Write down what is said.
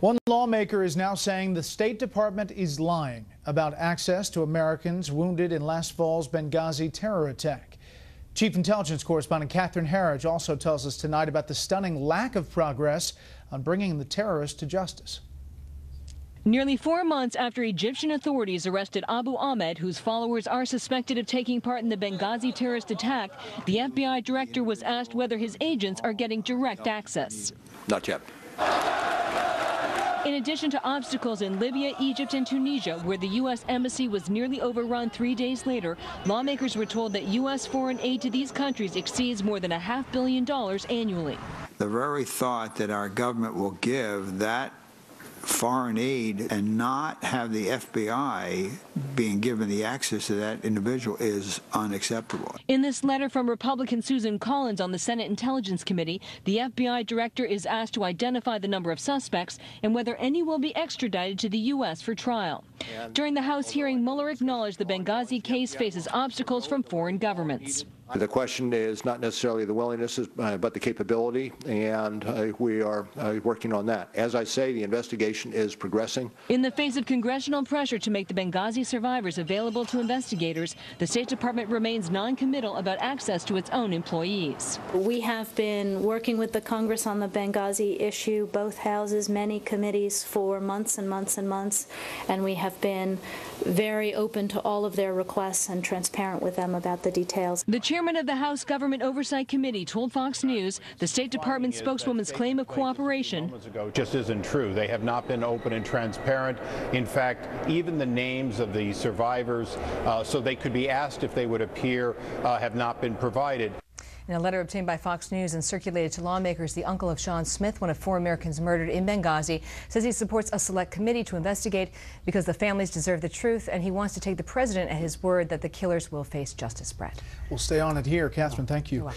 One lawmaker is now saying the State Department is lying about access to Americans wounded in last fall's Benghazi terror attack. Chief Intelligence Correspondent Catherine Herridge also tells us tonight about the stunning lack of progress on bringing the terrorists to justice. Nearly four months after Egyptian authorities arrested Abu Ahmed, whose followers are suspected of taking part in the Benghazi terrorist attack, the FBI director was asked whether his agents are getting direct access. Not yet. In addition to obstacles in Libya, Egypt, and Tunisia, where the U.S. embassy was nearly overrun three days later, lawmakers were told that U.S. foreign aid to these countries exceeds more than a half billion dollars annually. The very thought that our government will give that foreign aid and not have the FBI being given the access to that individual is unacceptable. In this letter from Republican Susan Collins on the Senate Intelligence Committee, the FBI director is asked to identify the number of suspects and whether any will be extradited to the U.S. for trial. During the House hearing, Mueller acknowledged the Benghazi case faces obstacles from foreign governments. The question is not necessarily the willingness, uh, but the capability, and uh, we are uh, working on that. As I say, the investigation is progressing. In the face of congressional pressure to make the Benghazi survivors available to investigators, the State Department remains non-committal about access to its own employees. We have been working with the Congress on the Benghazi issue, both houses, many committees for months and months and months, and we have been very open to all of their requests and transparent with them about the details. The chairman of the House Government Oversight Committee told Fox News the State Department spokeswoman's claim of cooperation just isn't true. They have not been open and transparent. In fact, even the names of the survivors, uh, so they could be asked if they would appear, uh, have not been provided. In a letter obtained by Fox News and circulated to lawmakers, the uncle of Sean Smith, one of four Americans murdered in Benghazi, says he supports a select committee to investigate because the families deserve the truth, and he wants to take the president at his word that the killers will face justice, Bret. We'll stay on it here. Catherine, thank you.